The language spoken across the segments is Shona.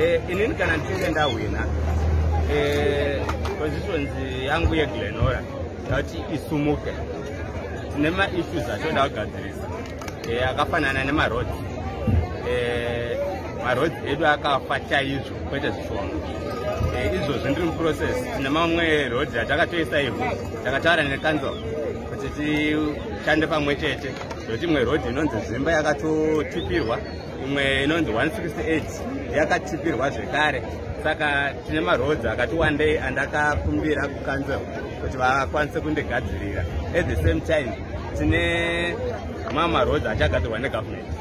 Eh, inini kana ndichinge ndahwina eh, positions yangu yeglenora ndauti isumuke. Tine maissues atoda kugadzirisa eh, akafanana nemarodzi marodzi edu akafa chaizvo kwete zvishoma eh, izvozvi ndiri muprocess tine mamwe rodhi atakatoisa ivhu takataura nekanzel kuti tishande pamwe chete. Zvokuti imwe rodhi inonzi zvimba yakatotipirwa imwe inonzi 168 yakatipirwa zvekare. Saka tine marodzi akati wandei andakakumbira kukanzel kuti vakwanise kundigadzirira. At the same time tine mamwe marodzi achagadzirwa negavhumendi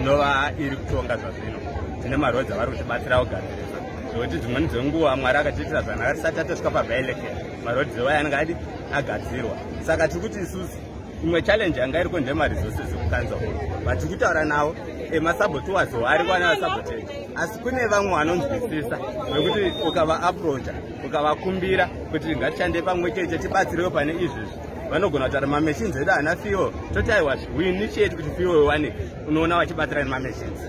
inova iri kutonga zvazvino. Tine marodzi avari kutibatsira kugadzirisa zvokuti dzimweni dzenguva mwari akatiitira zvanaka tisati atosvika pabaelekea marodzi iwayo anenge adi agadzirwa. Saka tiri kuti isusu imwe challenge yanga iriko ndemaresources ekukanzel but tiri kutaura navo emasabotowazo ari kuwana vasabotei asi kune vamwe vanonzwisisa vekuti ukava aprocha ukavakumbira kuti ngatishande pamwe chete tibatsirewo pane izvizvi vanogona kutaura mamachines edu haana fiwo toti aiwa winitiate kuti fiwo iwanike? Unoona vachibatsira nemamachines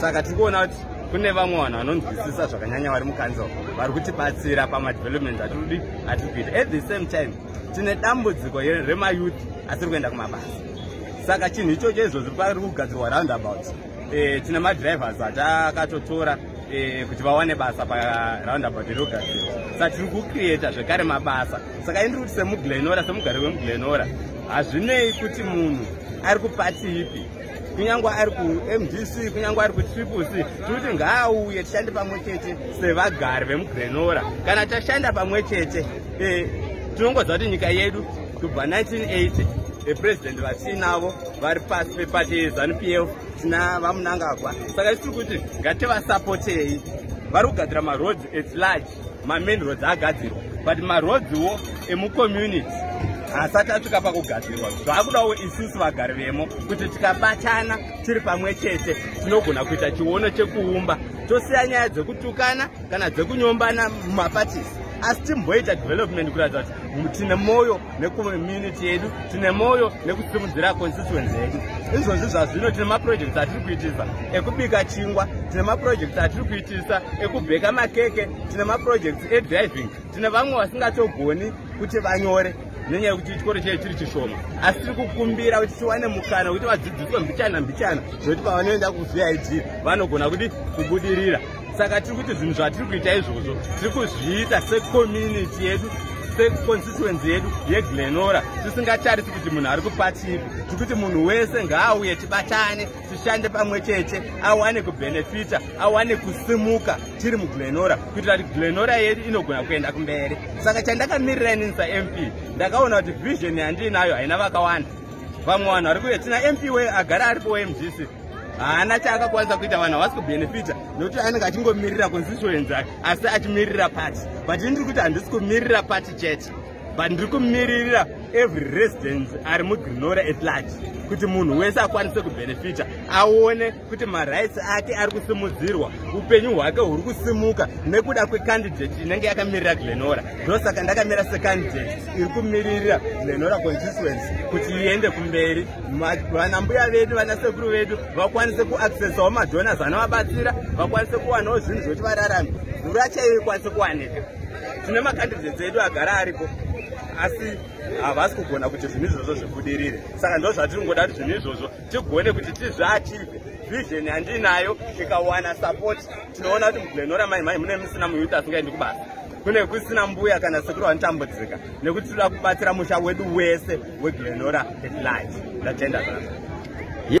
saka tiri kuona kuti kune vamwe vanhu vanonzwisisa zvakanyanya vari mukanzel vari kutibatsira pamadevelopment atirudi atiri kuita at the same time tine dambudziko remayouth asiri kuenda kumabasa. Saka chinhu ichocho izvozvi pari kugadzirwa roundabout. E, tine madrivers atakatotora e, kuti vawane basa paraundabout iri kugadzirwa. Saka tiri kucreata zvekare mabasa. Saka indiri kuti semuglenora semugari wemuglenora hazvinei kuti munhu ari kupati ipi kunyange ari kumdc kunyange ari kutriple c tiri kuti ngaauye tishande pamwe chete sevagari vemugrenora kana tashanda pamwe chete e, tinongoziva kuti nyika yedu kubva 1980 vepurezidendi vatiinavo vari pasi pepati yezanup f tina vamunangagwa. Saka isiri kuti ngativasapotei vari kugadzira marodzi at large mamain roads agadzirwa but marodziwo emucommunity haasati asvika pakugadzirwa zvaakudawo isusu vagari vemo kuti tikabatana tiri pamwe chete tinogona kuita chiono chekuumba. Tosiya nyaya dzekutukana kana dzekunyombana mumapatisi asi timboita development kuratidza kuti tine mwoyo necommunity yedu tine mwoyo nekusimudzira constituency yedu. Izvozvi zvazvino tine maprojects atiri kuitisa ekubika chingwa tine maprojects atiri kuitisa ekubheka makeke tine maprojects edriving. Tine vamwe vasingatogoni kuti vanyore nenyaya yekuti chikoro chedu chiri chishoma. Asi tiri kukumbira kuti tiwane mukana wekuti vadzidziswe mbichana mbichana zvokuti pavanoenda kuvid vanogona kuti kubudirira. Saka tiri kuti zvinhu zvatiri kuita izvozvo tiri kuzviita secommunity yedu seconstituency yedu yeglenora tisingatarisi kuti munhu ari kupatipi tiri kuti munhu wese ngaauye tibatane tishande pamwe chete awane kubhenefita awane kusimuka tiri muglenora kuitira kuti glenora yedu inogona kuenda kumberi. Saka chandakamirira inini samp ndakaona kuti vhizhoni yandiinayo haina vakawanda. Vamwe vanhu vari kuye tina mp we agara aripo wemdc haana chaakakwanisa kuita vanhu havasi kubhenefita nokuti anenge achingomirira constituency asi achimirira pati but ini ndiri kuti handisi kumirira pati chete. But ndiri kumiririra every resident ari mugrinora at large kuti munhu wese akwanise kubhenefita aone kuti marights ake ari kusimudzirwa upenyu hwake huri kusimuka nekuda kwecandidate inenge yakamirira glenora. Ndosaka ndakamira secandidate iri kumiririra glenora constituency kuti iende kumberi. Vanambuya vedu vanasekuru vedu vakwanise kuaccesawo madonors anovabatsira vakwanise kuwanawo zvinhu zvokuti vararame. Mvura chaiyo ikwanise kuwanika. Tine macandidates edu agara aripo asi havasi kugona kuti zvinhu izvozvo zvibudirire. Saka ndo zvatiri ngoda kuti zvinhu izvozvo tigone kuti tizviachive vhizheni yandiinayo ikawana support. Tinoona kuti muglenora mai mai mune musina muyuti asingaendi kubasa. Kune kusina mbuya kana sekuru vanotambudzika nekuti tinoda kubatsira musha wedu wese weglenora large ndatenda zvazvo